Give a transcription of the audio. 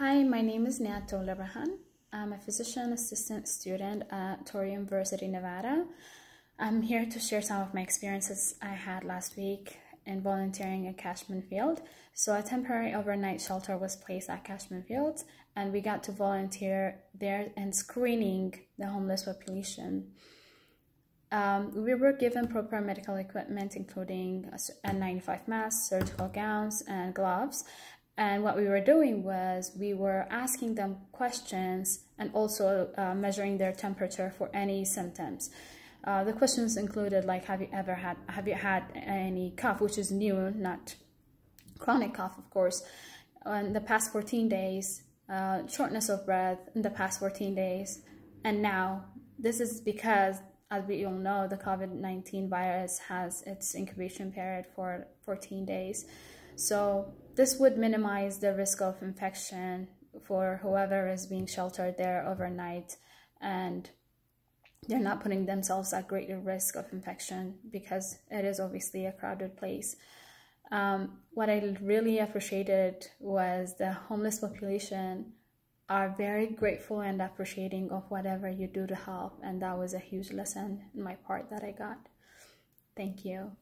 Hi, my name is Niyat Teweldebrhan. I'm a physician assistant student at Touro University, Nevada. I'm here to share some of my experiences I had last week in volunteering at Cashman Field. So a temporary overnight shelter was placed at Cashman Field and we got to volunteer there and screening the homeless population. Um, we were given proper medical equipment, including a N95 mask, surgical gowns, and gloves, and what we were doing was we were asking them questions and also uh, measuring their temperature for any symptoms. Uh, the questions included like, have you ever had, have you had any cough, which is new, not chronic cough, of course, in the past 14 days, uh, shortness of breath in the past 14 days, and now this is because, as we all know, the COVID-19 virus has its incubation period for 14 days. So this would minimize the risk of infection for whoever is being sheltered there overnight and they're not putting themselves at greater risk of infection because it is obviously a crowded place. Um, what I really appreciated was the homeless population are very grateful and appreciating of whatever you do to help, and that was a huge lesson in my part that I got. Thank you.